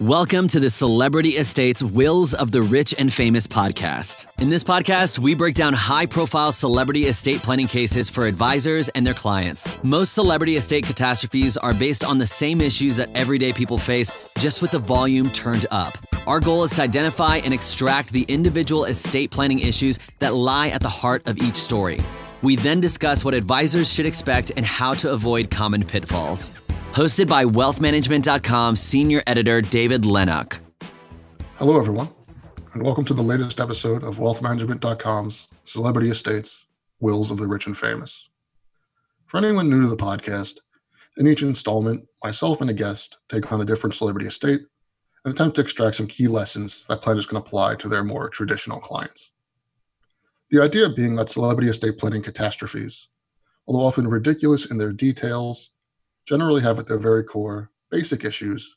Welcome to the Celebrity Estates Wills of the Rich and Famous podcast. In this podcast, we break down high profile celebrity estate planning cases for advisors and their clients. Most celebrity estate catastrophes are based on the same issues that everyday people face, just with the volume turned up. Our goal is to identify and extract the individual estate planning issues that lie at the heart of each story. We then discuss what advisors should expect and how to avoid common pitfalls hosted by wealthmanagement.com senior editor David Lenok. Hello, everyone, and welcome to the latest episode of wealthmanagement.com's Celebrity Estates Wills of the Rich and Famous. For anyone new to the podcast, in each installment, myself and a guest take on a different celebrity estate and attempt to extract some key lessons that planners can apply to their more traditional clients. The idea being that celebrity estate planning catastrophes, although often ridiculous in their details generally have at their very core basic issues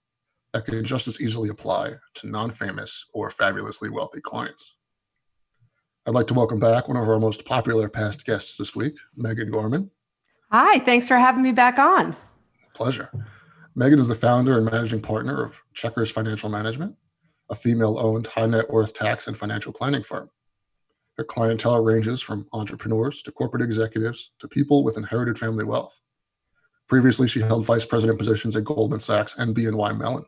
that can just as easily apply to non famous or fabulously wealthy clients. I'd like to welcome back one of our most popular past guests this week, Megan Gorman. Hi, thanks for having me back on. Pleasure. Megan is the founder and managing partner of Chequers Financial Management, a female owned high net worth tax and financial planning firm. Her clientele ranges from entrepreneurs to corporate executives to people with inherited family wealth. Previously, she held vice president positions at Goldman Sachs and BNY Mellon.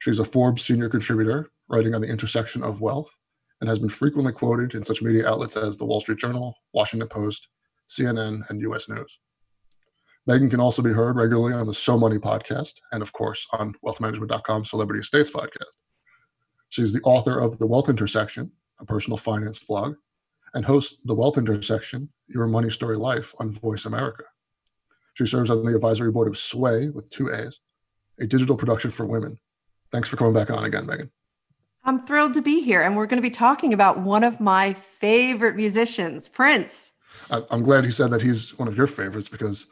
She's a Forbes senior contributor, writing on the intersection of wealth, and has been frequently quoted in such media outlets as the Wall Street Journal, Washington Post, CNN, and US News. Megan can also be heard regularly on the So Money podcast and, of course, on wealthmanagement.com Celebrity Estates podcast. She's the author of The Wealth Intersection, a personal finance blog, and hosts The Wealth Intersection, Your Money Story Life on Voice America. She serves on the advisory board of Sway with two A's, a digital production for women. Thanks for coming back on again, Megan. I'm thrilled to be here. And we're going to be talking about one of my favorite musicians, Prince. I'm glad he said that he's one of your favorites because,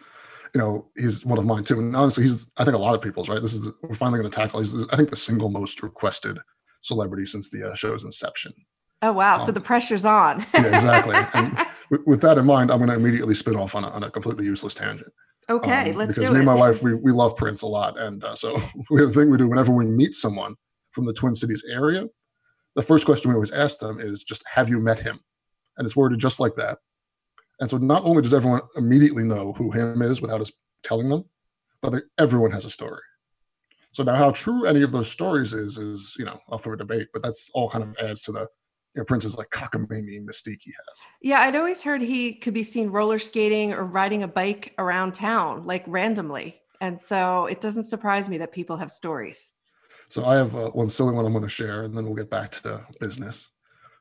you know, he's one of mine too. And honestly, he's, I think, a lot of people's, right? This is, we're finally going to tackle, he's, I think, the single most requested celebrity since the uh, show's inception. Oh, wow. Um, so the pressure's on. yeah, exactly. And with, with, that in mind, I'm going to immediately spin off on a, on a completely useless tangent. Okay, um, let's do it. Because me and my wife, we, we love Prince a lot. And uh, so we have a thing we do whenever we meet someone from the Twin Cities area, the first question we always ask them is just, have you met him? And it's worded just like that. And so not only does everyone immediately know who him is without us telling them, but everyone has a story. So now how true any of those stories is, is, you know, up for a debate, but that's all kind of adds to the know, Prince's like cockamamie mystique he has. Yeah, I'd always heard he could be seen roller skating or riding a bike around town, like randomly. And so it doesn't surprise me that people have stories. So I have uh, one silly one I'm going to share, and then we'll get back to business.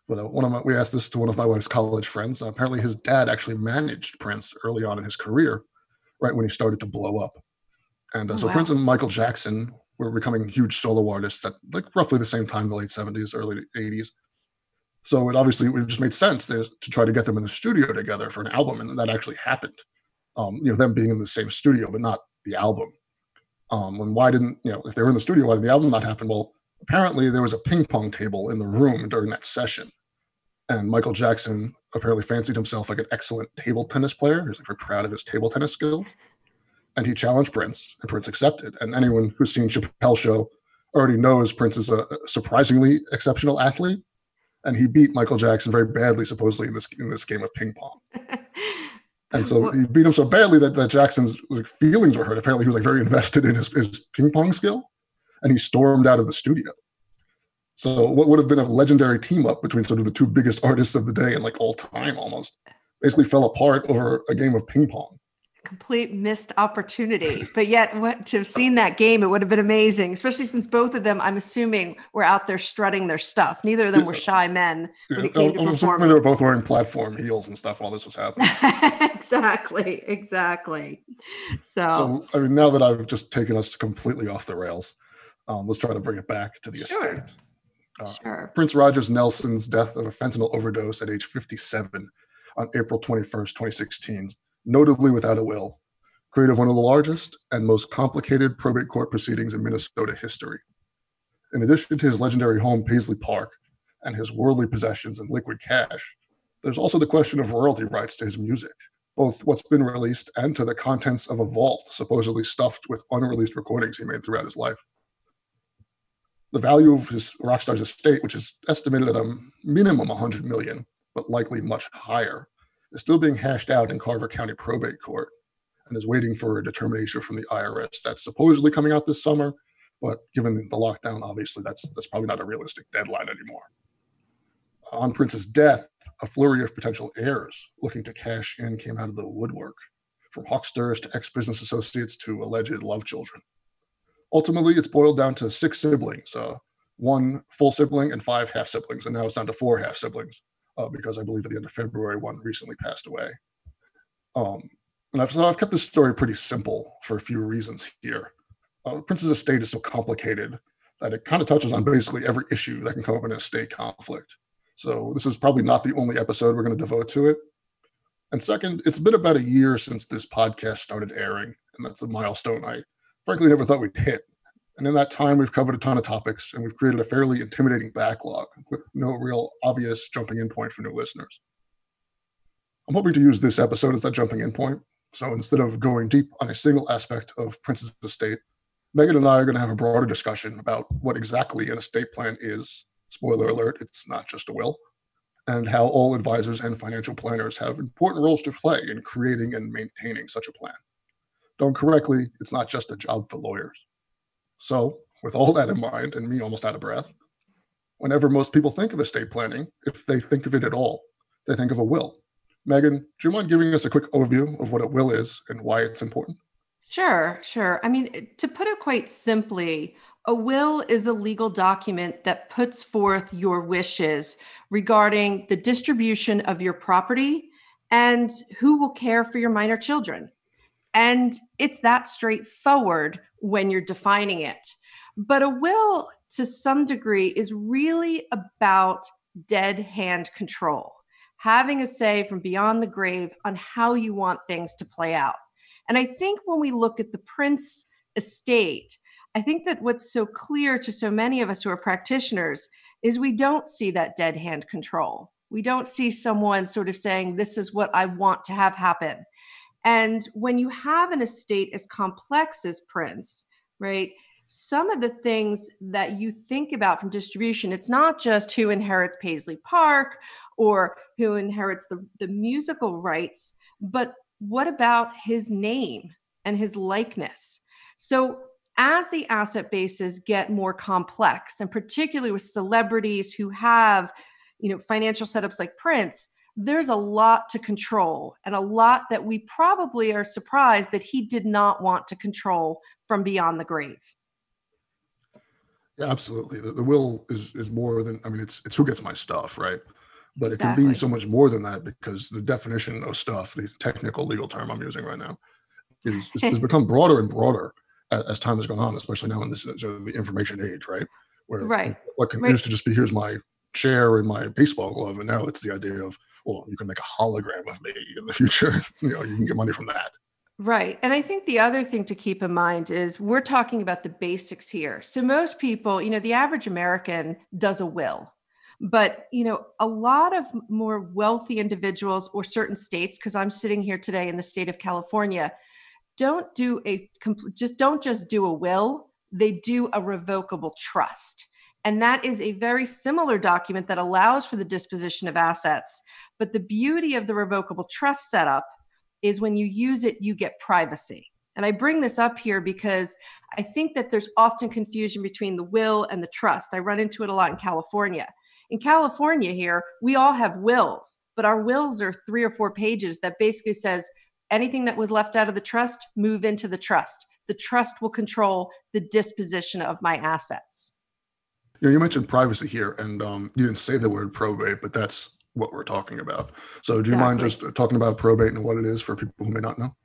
But uh, one of my, we asked this to one of my wife's college friends. Uh, apparently, his dad actually managed Prince early on in his career, right when he started to blow up. And uh, oh, so wow. Prince and Michael Jackson were becoming huge solo artists at like roughly the same time, the late 70s, early 80s. So it obviously it just made sense to, to try to get them in the studio together for an album, and that actually happened. Um, you know, them being in the same studio, but not the album. Um, and why didn't you know if they were in the studio, why did the album not happen? Well, apparently there was a ping pong table in the room during that session, and Michael Jackson apparently fancied himself like an excellent table tennis player. He was like very proud of his table tennis skills, and he challenged Prince, and Prince accepted. And anyone who's seen Chappelle Show already knows Prince is a surprisingly exceptional athlete and he beat Michael Jackson very badly, supposedly in this in this game of ping pong. and so he beat him so badly that, that Jackson's feelings were hurt. Apparently, he was like very invested in his, his ping pong skill, and he stormed out of the studio. So what would have been a legendary team up between sort of the two biggest artists of the day and like all time almost basically fell apart over a game of ping pong complete missed opportunity. But yet, what to have seen that game, it would have been amazing, especially since both of them, I'm assuming, were out there strutting their stuff. Neither of them were shy men when it came to performing. They were both wearing platform heels and stuff while this was happening. exactly, exactly. So, so, I mean, now that I've just taken us completely off the rails, um, let's try to bring it back to the sure. estate. Uh, sure. Prince Rogers Nelson's death of a fentanyl overdose at age 57 on April 21st, 2016 notably without a will, created one of the largest and most complicated probate court proceedings in Minnesota history. In addition to his legendary home, Paisley Park, and his worldly possessions and liquid cash, there's also the question of royalty rights to his music, both what's been released and to the contents of a vault supposedly stuffed with unreleased recordings he made throughout his life. The value of his Rockstar's estate, which is estimated at a minimum 100 million, but likely much higher, is still being hashed out in Carver County Probate Court and is waiting for a determination from the IRS. That's supposedly coming out this summer, but given the lockdown, obviously that's that's probably not a realistic deadline anymore. On Prince's death, a flurry of potential heirs looking to cash in came out of the woodwork, from hucksters to ex-business associates to alleged love children. Ultimately, it's boiled down to six siblings, uh, one full sibling and five half siblings, and now it's down to four half siblings uh, because I believe at the end of February one recently passed away. Um, and I've, so I've kept this story pretty simple for a few reasons here. Uh, Prince's estate is so complicated that it kind of touches on basically every issue that can come up in a estate conflict. So this is probably not the only episode we're going to devote to it. And second, it's been about a year since this podcast started airing, and that's a milestone I frankly never thought we'd hit. And in that time, we've covered a ton of topics, and we've created a fairly intimidating backlog with no real obvious jumping in point for new listeners. I'm hoping to use this episode as that jumping in point so instead of going deep on a single aspect of Prince's estate, Megan and I are going to have a broader discussion about what exactly an estate plan is. Spoiler alert, it's not just a will. And how all advisors and financial planners have important roles to play in creating and maintaining such a plan. Done correctly, it's not just a job for lawyers. So, with all that in mind, and me almost out of breath, whenever most people think of estate planning, if they think of it at all, they think of a will. Megan, do you mind giving us a quick overview of what a will is and why it's important? Sure, sure. I mean, to put it quite simply, a will is a legal document that puts forth your wishes regarding the distribution of your property and who will care for your minor children. And it's that straightforward when you're defining it. But a will, to some degree, is really about dead hand control having a say from beyond the grave on how you want things to play out. And I think when we look at the Prince estate, I think that what's so clear to so many of us who are practitioners is we don't see that dead hand control. We don't see someone sort of saying, This is what I want to have happen. And when you have an estate as complex as Prince, right, some of the things that you think about from distribution, it's not just who inherits Paisley Park or who inherits the, the musical rights, but what about his name and his likeness? So as the asset bases get more complex, and particularly with celebrities who have, you know, financial setups like Prince, there's a lot to control and a lot that we probably are surprised that he did not want to control from beyond the grave. Yeah, absolutely. The, the will is is more than I mean, it's it's who gets my stuff, right? But exactly. it can be so much more than that because the definition of stuff, the technical legal term I'm using right now, is has become broader and broader as, as, time has gone on, especially now in this so the information age, right? Where right. what can, right. used to just be here's my chair and my baseball glove, and now it's the idea of well, you can make a hologram of me in the future. you know, you can get money from that. Right. And I think the other thing to keep in mind is we're talking about the basics here. So most people, you know, the average American does a will. But, you know, a lot of more wealthy individuals or certain states because I'm sitting here today in the state of California don't do a just don't just do a will, they do a revocable trust. And that is a very similar document that allows for the disposition of assets. But the beauty of the revocable trust setup is when you use it, you get privacy. And I bring this up here because I think that there's often confusion between the will and the trust. I run into it a lot in California. In California, here, we all have wills, but our wills are three or four pages that basically says anything that was left out of the trust, move into the trust. The trust will control the disposition of my assets. Yeah, you mentioned privacy here, and um, you didn't say the word probate, but that's what we're talking about. So, do you mind just talking about probate and what it is for people who may not know?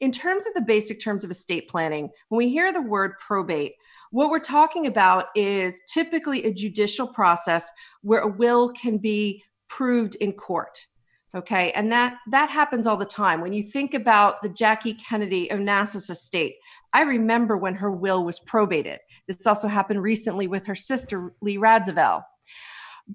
In terms of the basic terms of estate planning, when we hear the word probate, what we're talking about is typically a judicial process where a will can be proved in court. Okay, and that that happens all the time. When you think about the Jackie Kennedy Onassis estate, I remember when her will was probated. This also happened recently with her sister Lee Radziwill.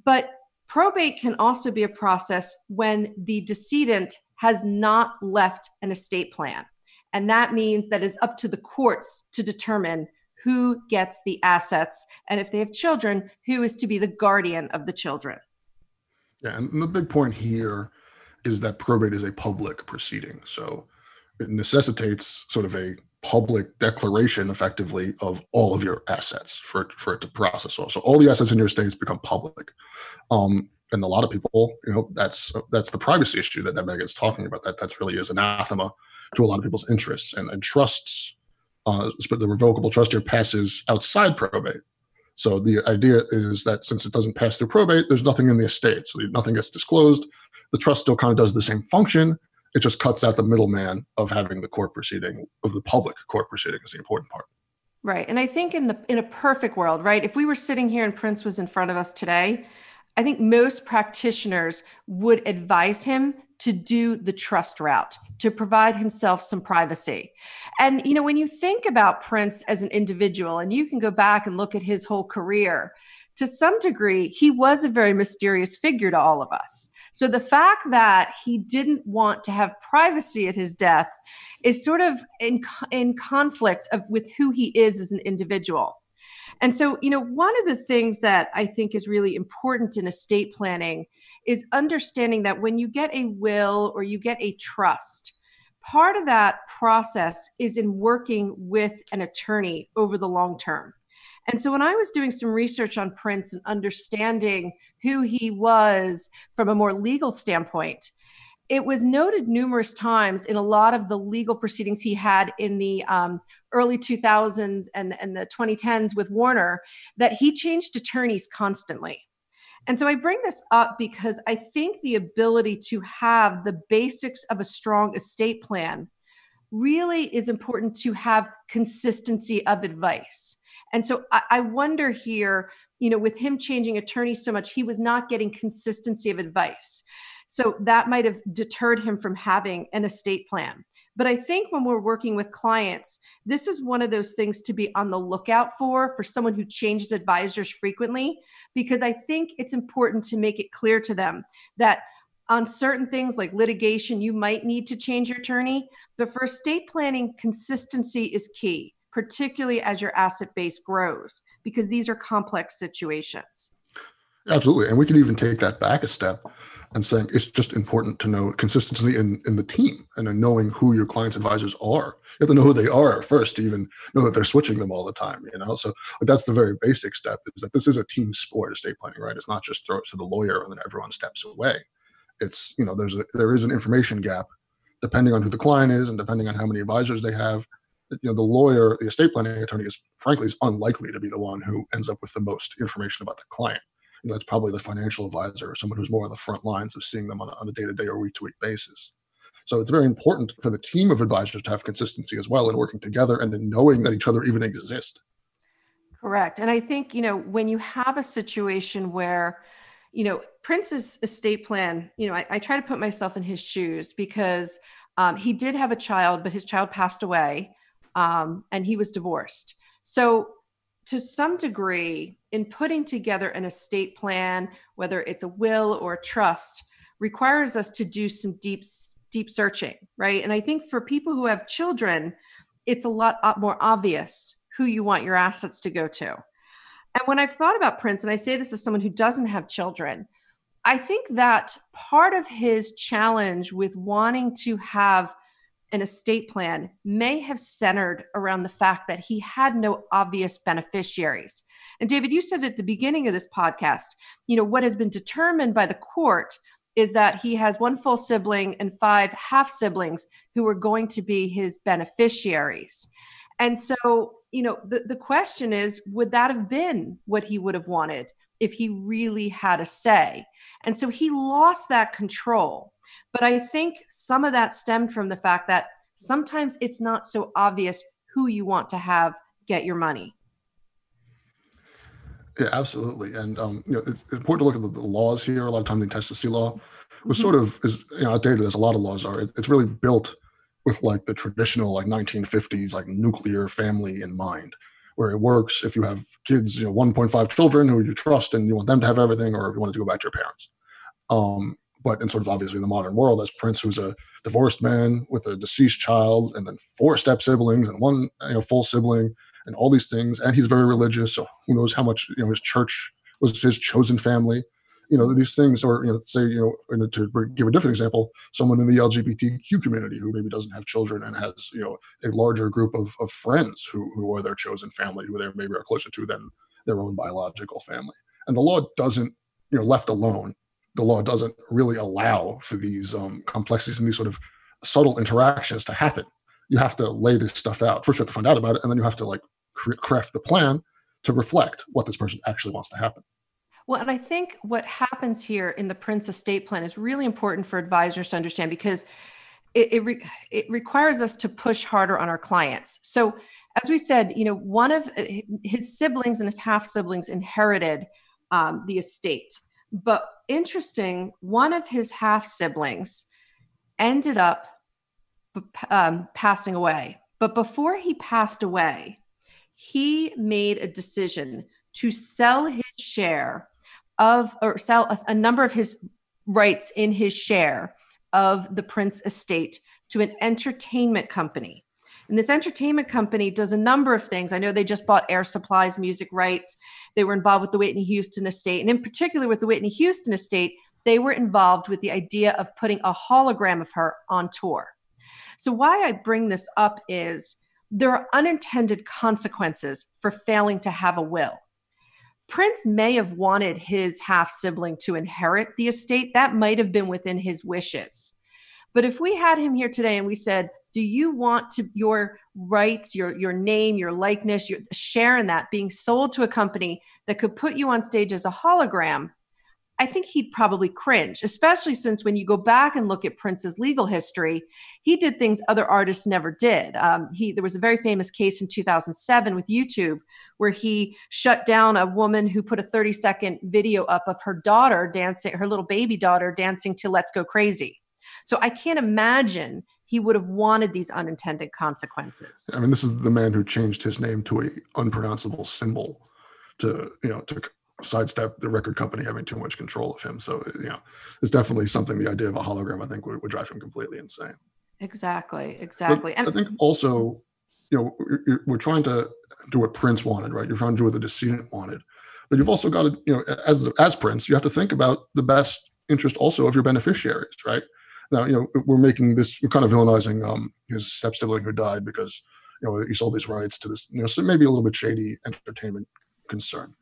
But Probate can also be a process when the decedent has not left an estate plan. And that means that it's up to the courts to determine who gets the assets. And if they have children, who is to be the guardian of the children. Yeah, and the big point here is that probate is a public proceeding. So it necessitates sort of a public declaration effectively of all of your assets for for it to process. So, so all the assets in your estates become public. Um, and a lot of people, you know, that's that's the privacy issue that, that Megan's talking about. That that's really is anathema to a lot of people's interests and, and trusts. Uh, the revocable trust here passes outside probate. So the idea is that since it doesn't pass through probate, there's nothing in the estate, so nothing gets disclosed. The trust still kind of does the same function. It just cuts out the middleman of having the court proceeding of the public court proceeding is the important part. Right, and I think in the in a perfect world, right? If we were sitting here and Prince was in front of us today, I think most practitioners would advise him to do the trust route to provide himself some privacy. And you know, when you think about Prince as an individual and you can go back and look at his whole career, to some degree, he was a very mysterious figure to all of us. So the fact that he didn't want to have privacy at his death is sort of in in conflict of, with who he is as an individual. And so, you know, one of the things that I think is really important in estate planning is understanding that when you get a will or you get a trust, part of that process is in working with an attorney over the long term. And so when I was doing some research on Prince and understanding who he was from a more legal standpoint, it was noted numerous times in a lot of the legal proceedings he had in the um, early 2000s and, and the 2010s with Warner that he changed attorneys constantly. And so I bring this up because I think the ability to have the basics of a strong estate plan really is important to have consistency of advice. And so I, I wonder here, you know, with him changing attorneys so much, he was not getting consistency of advice. So that might have deterred him from having an estate plan. But I think when we're working with clients, this is one of those things to be on the lookout for for someone who changes advisors frequently, because I think it's important to make it clear to them that on certain things like litigation, you might need to change your attorney. But for estate planning, consistency is key, particularly as your asset base grows, because these are complex situations. Absolutely. And we can even take that back a step and saying it's just important to know consistency in, in the team and in knowing who your clients advisors are you have to know who they are first to even know that they're switching them all the time you know so that's the very basic step is that this is a team sport estate planning right it's not just throw it to the lawyer and then everyone steps away it's you know there's a there is an information gap depending on who the client is and depending on how many advisors they have you know the lawyer the estate planning attorney is frankly is unlikely to be the one who ends up with the most information about the client you know, that's probably the financial advisor or someone who's more on the front lines of seeing them on a, on a day-to-day or week-to-week basis. So it's very important for the team of advisors to have consistency as well in working together and in knowing that each other even exist. Correct. And I think, you know, when you have a situation where, you know, Prince's estate plan, you know, I, I try to put myself in his shoes because um, he did have a child, but his child passed away um, and he was divorced. So to some degree, in putting together an estate plan, whether it's a will or a trust, requires us to do some deep, deep searching, right? And I think for people who have children, it's a lot more obvious who you want your assets to go to. And when I've thought about Prince, and I say this as someone who doesn't have children, I think that part of his challenge with wanting to have an estate plan may have centered around the fact that he had no obvious beneficiaries. And David, you said at the beginning of this podcast, you know, what has been determined by the court is that he has one full sibling and five half siblings who are going to be his beneficiaries. And so, you know, the, the question is would that have been what he would have wanted if he really had a say? And so he lost that control. But I think some of that stemmed from the fact that sometimes it's not so obvious who you want to have get your money. Yeah, absolutely. And um, you know, it's important to look at the, laws here. A lot of times the intestacy law was mm-hmm. sort of is you know outdated as a lot of laws are. It, it's really built with like the traditional like 1950s like nuclear family in mind, where it works if you have kids, you know, 1.5 children who you trust and you want them to have everything, or if you want to go back to your parents. Um, but in sort of obviously the modern world, as Prince, who's a divorced man with a deceased child, and then four step siblings and one you know full sibling, and all these things. And he's very religious, so who knows how much you know his church was his chosen family. You know these things, or you know, say you know, to give a different example, someone in the LGBTQ community who maybe doesn't have children and has you know a larger group of, of friends who who are their chosen family, who they maybe are closer to than their own biological family. And the law doesn't, you know, left alone, the law doesn't really allow for these um, complexities and these sort of subtle interactions to happen. You have to lay this stuff out. First, you have to find out about it, and then you have to like craft the plan to reflect what this person actually wants to happen. Well, and I think what happens here in the Prince estate plan is really important for advisors to understand because it, it, re- it, requires us to push harder on our clients. So, as we said, you know, one of uh, his siblings and his half siblings inherited um, the estate. But interesting, one of his half siblings ended up um, passing away. But before he passed away, he made a decision to sell his share of, or sell a, a number of his rights in his share of the Prince estate to an entertainment company. And this entertainment company does a number of things. I know they just bought Air Supply's, music rights. They were involved with the Whitney Houston estate. And in particular, with the Whitney Houston estate, they were involved with the idea of putting a hologram of her on tour. So, why I bring this up is there are unintended consequences for failing to have a will. Prince may have wanted his half sibling to inherit the estate. That might have been within his wishes. But if we had him here today and we said, do you want to your rights, your your name, your likeness, your share in that being sold to a company that could put you on stage as a hologram? I think he'd probably cringe, especially since when you go back and look at Prince's legal history, he did things other artists never did. Um, he there was a very famous case in 2007 with YouTube where he shut down a woman who put a 30 second video up of her daughter dancing, her little baby daughter dancing to "Let's Go Crazy." So I can't imagine he would have wanted these unintended consequences. I mean, this is the man who changed his name to a unpronounceable symbol to you know to sidestep the record company having too much control of him. So, you know, it's definitely something the idea of a hologram, I think, would, would drive him completely insane. Exactly. Exactly. But and I think also, you know, we're, we're trying to do what Prince wanted, right? You're trying to do what the decedent wanted. But you've also got to, you know, as as Prince, you have to think about the best interest also of your beneficiaries, right? Now, you know, we're making this, we're kind of villainizing um, his step sibling who died because, you know, he sold these rights to this, you know, so maybe a little bit shady entertainment concern.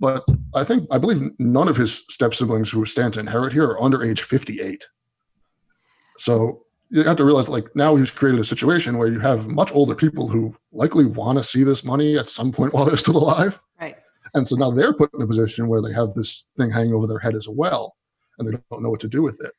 But I think I believe none of his step siblings who stand to inherit here are under age 58. So you have to realize like now he's created a situation where you have much older people who likely want to see this money at some point while they're still alive. Right. And so now they're put in a position where they have this thing hanging over their head as well, and they don't know what to do with it.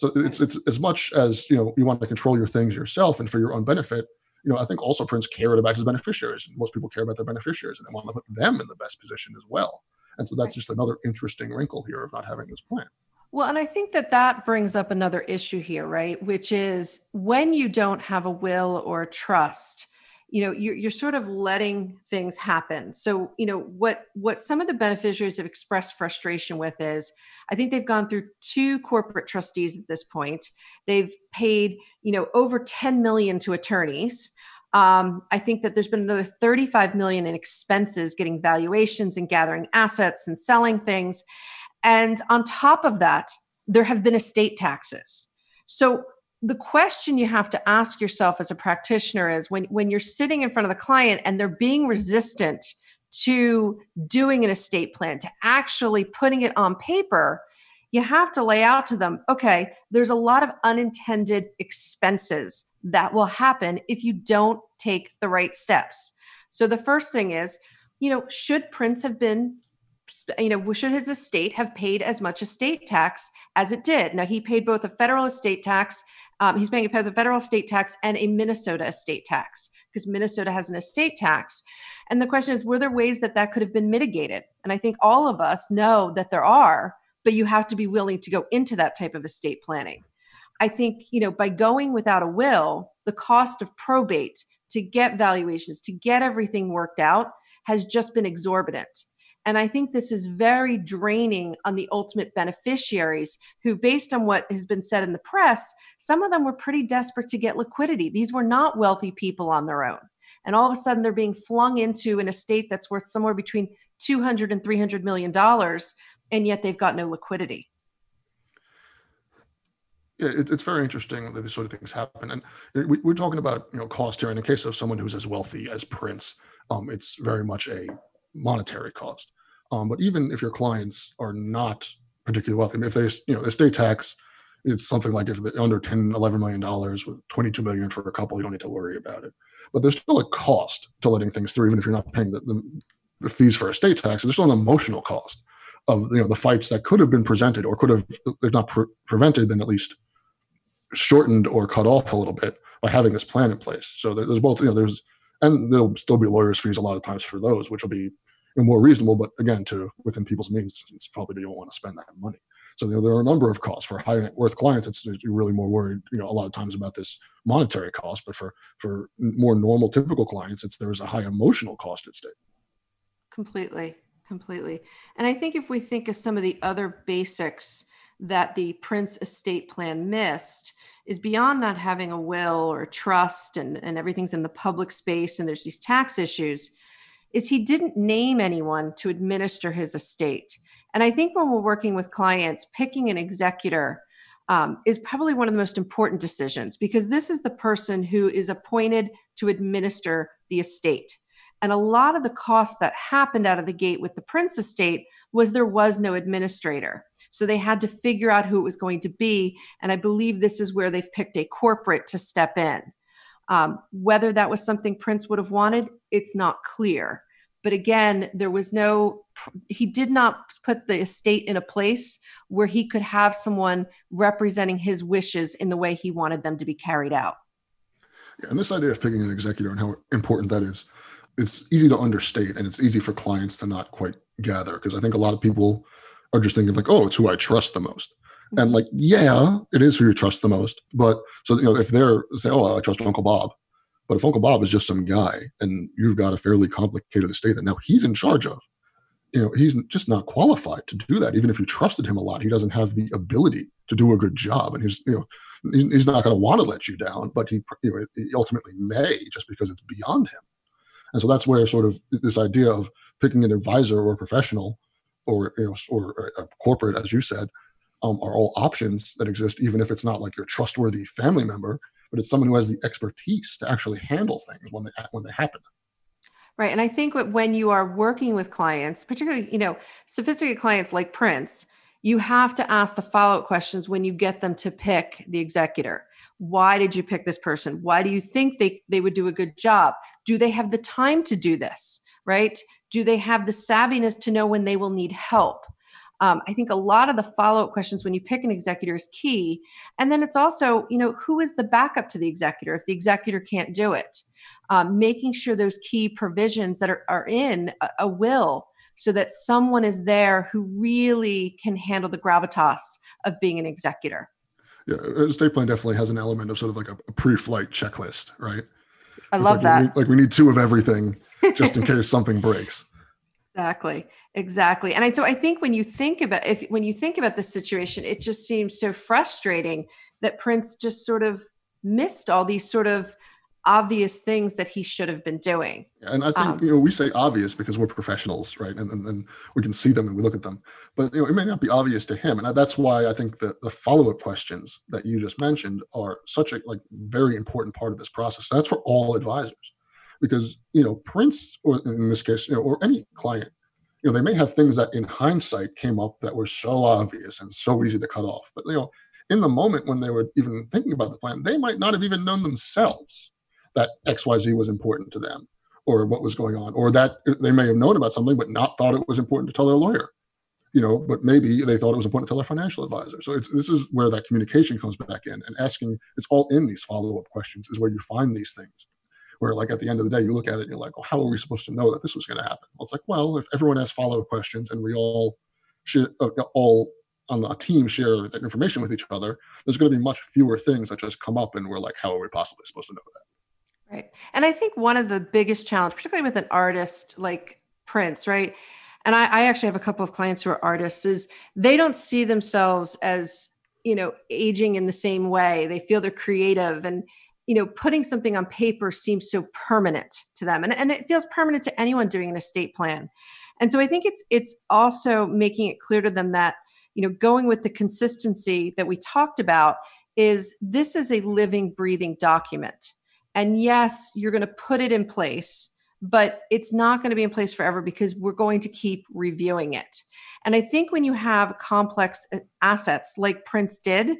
So it's it's as much as you know you want to control your things yourself and for your own benefit you know, I think also Prince cared about his beneficiaries. Most people care about their beneficiaries and they want to put them in the best position as well. And so that's just another interesting wrinkle here of not having this plan. Well, and I think that that brings up another issue here, right? Which is when you don't have a will or a trust, you know you're, you're sort of letting things happen. So you know what what some of the beneficiaries have expressed frustration with is i think they've gone through two corporate trustees at this point. They've paid you know over 10 million to attorneys. Um, i think that there's been another 35 million in expenses getting valuations and gathering assets and selling things. And on top of that there have been estate taxes. So the question you have to ask yourself as a practitioner is when, when you're sitting in front of the client and they're being resistant to doing an estate plan, to actually putting it on paper, you have to lay out to them okay, there's a lot of unintended expenses that will happen if you don't take the right steps. So the first thing is, you know, should Prince have been you know, should his estate have paid as much estate tax as it did? Now, he paid both a federal estate tax um, he's paying a federal state tax and a Minnesota estate tax because Minnesota has an estate tax. And the question is, were there ways that that could have been mitigated? And I think all of us know that there are, but you have to be willing to go into that type of estate planning. I think, you know, by going without a will, the cost of probate to get valuations, to get everything worked out has just been exorbitant. And I think this is very draining on the ultimate beneficiaries who, based on what has been said in the press, some of them were pretty desperate to get liquidity. These were not wealthy people on their own. and all of a sudden they're being flung into an estate that's worth somewhere between 200 and 300 million dollars and yet they've got no liquidity yeah, it, it's very interesting that these sort of things happen. And we, are talking about you know cost here. In the case of someone who's as wealthy as Prince, um, it's very much a monetary cost. Um, but even if your clients are not particularly wealthy, I mean, if they you know estate tax, it's something like if they're under 10, 11 million dollars with 22 million for a couple, you don't need to worry about it. But there's still a cost to letting things through, even if you're not paying the, the, the fees for estate tax. There's still an emotional cost of you know the fights that could have been presented or could have, if not pre- prevented, then at least shortened or cut off a little bit by having this plan in place. So there's both, you know, there's, and there'll still be lawyers' fees a lot of times for those, which will be more reasonable, but again, to within people's means, it's probably they don't want to spend that money. So you know, there are a number of costs for high net worth clients. It's you're really more worried, you know, a lot of times about this monetary cost, but for for more normal, typical clients, it's there's a high emotional cost at stake. Completely, completely. And I think if we think of some of the other basics that the Prince estate plan missed is beyond not having a will or trust and, and everything's in the public space and there's these tax issues is he didn't name anyone to administer his estate. And i think when we're working with clients picking an executor um, is probably one of the most important decisions because this is the person who is appointed to administer the estate. And a lot of the costs that happened out of the gate with the prince estate was there was no administrator so they had to figure out who it was going to be. And I believe this is where they've picked a corporate to step in. Um, whether that was something Prince would have wanted, it's not clear. But again, there was no, he did not put the estate in a place where he could have someone representing his wishes in the way he wanted them to be carried out. Yeah, and this idea of picking an executor and how important that is, it's easy to understate and it's easy for clients to not quite gather because I think a lot of people are just thinking like, oh, it's who I trust the most. And mm-hmm. like, yeah, it is who you trust the most. But so you know, if they're say, oh, I trust Uncle Bob, but if Uncle Bob is just some guy and you've got a fairly complicated estate that now he's in charge of, you know, he's just not qualified to do that. Even if you trusted him a lot, he doesn't have the ability to do a good job, and he's you know. He's not going to want to let you down, but he, you know, he ultimately may just because it's beyond him. And so that's where sort of this idea of picking an advisor or a professional or you know, or a corporate, as you said, um, are all options that exist, even if it's not like your trustworthy family member, but it's someone who has the expertise to actually handle things when they when they happen. Right, and I think when you are working with clients, particularly you know sophisticated clients like Prince, you have to ask the follow up questions when you get them to pick the executor. Why did you pick this person? Why do you think they, they would do a good job? Do they have the time to do this? Right? Do they have the savviness to know when they will need help? Um, i think a lot of the follow-up questions when you pick an executor is key. And then it's also you know who is the backup to the executor if the executor can't do it? Um, making sure those key provisions that are, are in a, a will so that someone is there who really can handle the gravitas of being an executor. Yeah estate plan definitely has an element of sort of like a, a pre-flight checklist right? I it's love like that. we, like we need two of everything just in case something breaks. Exactly. Exactly. And I, so I think when you think about if when you think about this situation, it just seems so frustrating that Prince just sort of missed all these sort of obvious things that he should have been doing. And I think um, you know we say obvious because we're professionals, right? And, and, and we can see them and we look at them, but you know it may not be obvious to him. And that's why I think that the follow up questions that you just mentioned are such a like very important part of this process. That's for all advisors because you know Prince, or in this case, you know, or any client, you know, they may have things that in hindsight came up that were so obvious and so easy to cut off, but you know, in the moment when they were even thinking about the plan, they might not have even known themselves that X Y Z was important to them, or what was going on, or that they may have known about something but not thought it was important to tell their lawyer you know, but maybe they thought it was important to tell their financial advisor. So it's this is where that communication comes back in and asking. It's all in these follow up questions is where you find these things where like at the end of the day you look at it and you're like well, how are we supposed to know that this was going to happen? Well it's like well if everyone has follow-up questions and we all should uh, all on the team share that information with each other there's going to be much fewer things that just come up and we're like how are we possibly supposed to know that? Right. And i think one of the biggest challenge particularly with an artist like prince right? And I, I actually have a couple of clients who are artists is they don't see themselves as you know aging in the same way. They feel they're creative and you know putting something on paper seems so permanent to them and, and it feels permanent to anyone doing an estate plan. And so i think it's it's also making it clear to them that you know going with the consistency that we talked about is this is a living breathing document. And yes you're going to put it in place but it's not going to be in place forever because we're going to keep reviewing it. And i think when you have complex uh, assets like prince did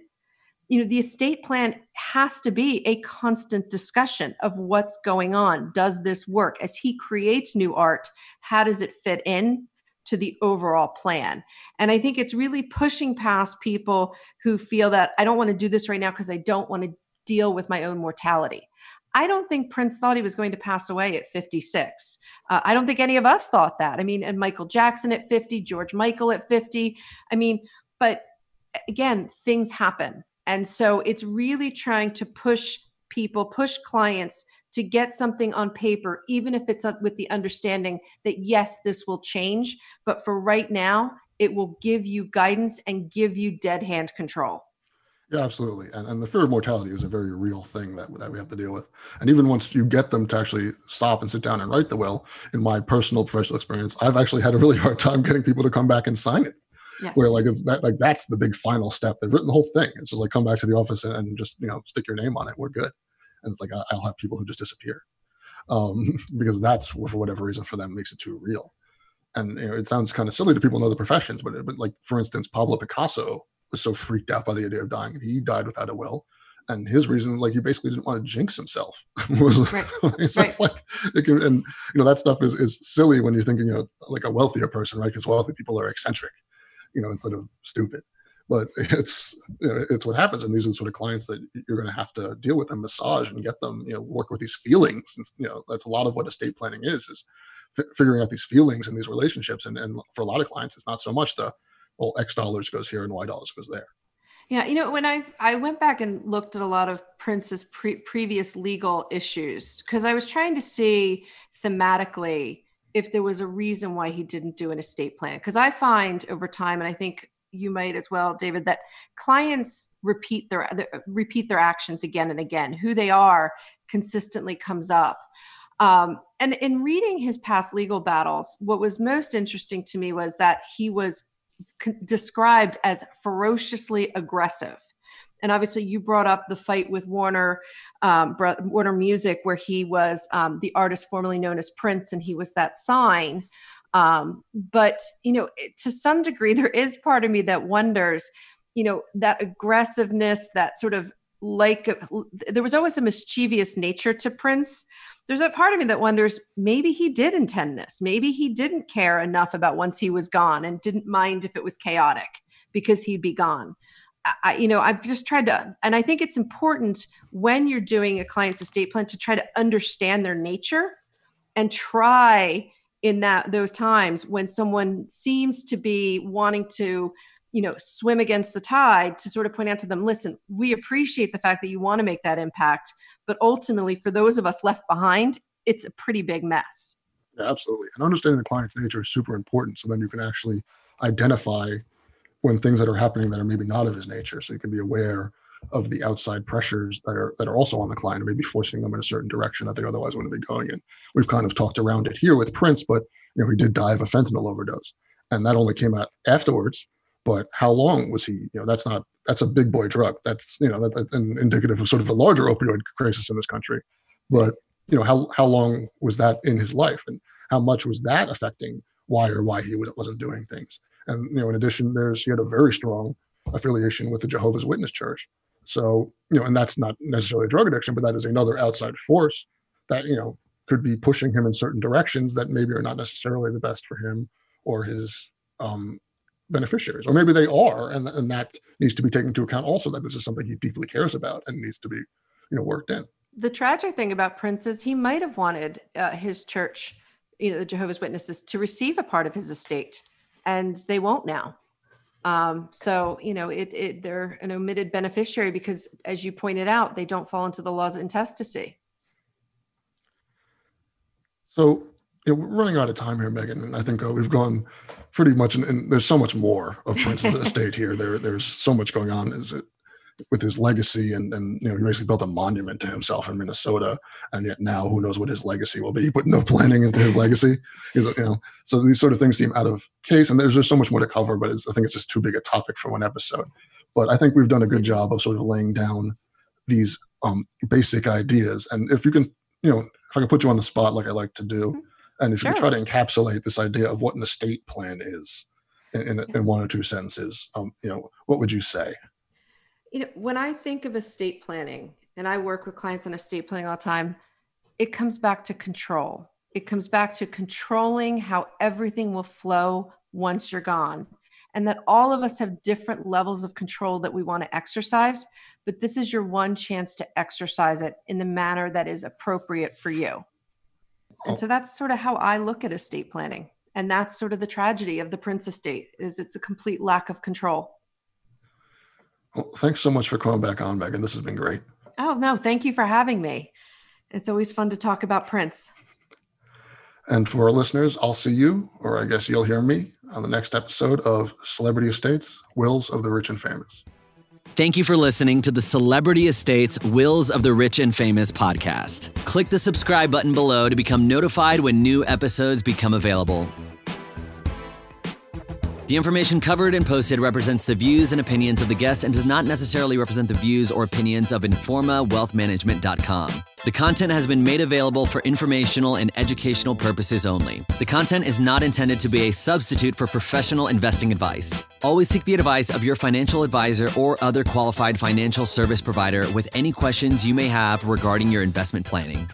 you know the estate plan has to be a constant discussion of what's going on does this work as he creates new art how does it fit in to the overall plan and i think it's really pushing past people who feel that i don't want to do this right now because i don't want to deal with my own mortality I don't think Prince thought he was going to pass away at 56. Uh, I don't think any of us thought that. I mean, and Michael Jackson at 50, George Michael at 50. I mean, but again, things happen. And so it's really trying to push people, push clients to get something on paper, even if it's uh, with the understanding that, yes, this will change. But for right now, it will give you guidance and give you dead hand control. Yeah, absolutely. And, and the fear of mortality is a very real thing that, that we have to deal with. And even once you get them to actually stop and sit down and write the will, in my personal professional experience, I've actually had a really hard time getting people to come back and sign it yes. where like it's that like that's the big final step. They've written the whole thing. It's just like come back to the office and, and just you know stick your name on it. We're good. And it's like I'll have people who just disappear um, because that's for whatever reason for them makes it too real. And you know, it sounds kind of silly to people in other professions, but but like for instance, Pablo Picasso was so freaked out by the idea of dying, and he died without a will and his reason like he basically didn't want to jinx himself was right. so right. like it can, and you know that stuff is is silly when you're thinking you know like a wealthier person right because wealthy people are eccentric you know, instead of stupid. But it's you know, it's what happens, and these are the sort of clients that you're going to have to deal with and massage and get them, you know, work with these feelings. And you know, that's a lot of what estate planning is: is f- figuring out these feelings and these relationships. And and for a lot of clients, it's not so much the well, X dollars goes here and Y dollars goes there. Yeah, you know, when I I went back and looked at a lot of Prince's pre- previous legal issues because I was trying to see thematically if there was a reason why he didn't do an estate plan. Because I find over time, and I think you might as well, David, that clients repeat their, their repeat their actions again and again. Who they are consistently comes up. Um, and in reading his past legal battles, what was most interesting to me was that he was described as ferociously aggressive and obviously you brought up the fight with Warner um, Warner Music, where he was um, the artist formerly known as Prince, and he was that sign. Um, but you know, to some degree, there is part of me that wonders, you know, that aggressiveness, that sort of like there was always a mischievous nature to Prince. There's a part of me that wonders maybe he did intend this. Maybe he didn't care enough about once he was gone and didn't mind if it was chaotic because he'd be gone. I, you know, I've just tried to, and I think it's important when you're doing a client's estate plan to try to understand their nature and try in that those times when someone seems to be wanting to you know swim against the tide to sort of point out to them listen we appreciate the fact that you want to make that impact but ultimately for those of us left behind it's a pretty big mess. Yeah, absolutely. And understanding the client's nature is super important so then you can actually identify when things that are happening that are maybe not of his nature. So you can be aware of the outside pressures that are that are also on the client, and maybe forcing them in a certain direction that they otherwise wouldn't be going in. We've kind of talked around it here with Prince, but you know he did die of a fentanyl overdose, and that only came out afterwards. But how long was he? You know, that's not that's a big boy drug. That's you know that, that indicative of sort of a larger opioid crisis in this country. But you know how how long was that in his life, and how much was that affecting why or why he wasn't doing things? And you know, in addition, there's he had a very strong affiliation with the Jehovah's Witness Church. So you know, and that's not necessarily a drug addiction, but that is another outside force that you know could be pushing him in certain directions that maybe are not necessarily the best for him or his um, beneficiaries, or maybe they are, and and that needs to be taken into account also that this is something he deeply cares about and needs to be you know worked in. The tragic thing about Prince is he might have wanted uh, his church, you know, the Jehovah's Witnesses, to receive a part of his estate and they won't now. Um, so you know, it, it they're an omitted beneficiary because, as you pointed out, they don't fall into the laws of intestacy. So you know, we're running out of time here, Megan, and I think uh, we've gone pretty much. And there's so much more of Prince's estate here. There, there's so much going on. Is it with his legacy and and you know he basically built a monument to himself in Minnesota and yet now who knows what his legacy will be. He put no planning into his legacy. He's, you know so these sort of things seem out of case and there's just so much more to cover but I think it's just too big a topic for one episode. But I think we've done a good job of sort of laying down these um, basic ideas. And if you can you know if I can put you on the spot like I like to do mm-hmm. and if you sure. can try to encapsulate this idea of what an estate plan is in, in, in one or two sentences um, you know what would you say you know, when I think of estate planning, and I work with clients on estate planning all the time, it comes back to control. It comes back to controlling how everything will flow once you're gone. And that all of us have different levels of control that we want to exercise, but this is your one chance to exercise it in the manner that is appropriate for you. And so that's sort of how I look at estate planning. And that's sort of the tragedy of the Prince estate is it's a complete lack of control. Well, thanks so much for coming back on, Megan. This has been great. Oh, no, thank you for having me. It's always fun to talk about Prince. And for our listeners, I'll see you, or I guess you'll hear me, on the next episode of Celebrity Estates Wills of the Rich and Famous. Thank you for listening to the Celebrity Estates Wills of the Rich and Famous podcast. Click the subscribe button below to become notified when new episodes become available. The information covered and posted represents the views and opinions of the guest and does not necessarily represent the views or opinions of InformaWealthManagement.com. The content has been made available for informational and educational purposes only. The content is not intended to be a substitute for professional investing advice. Always seek the advice of your financial advisor or other qualified financial service provider with any questions you may have regarding your investment planning.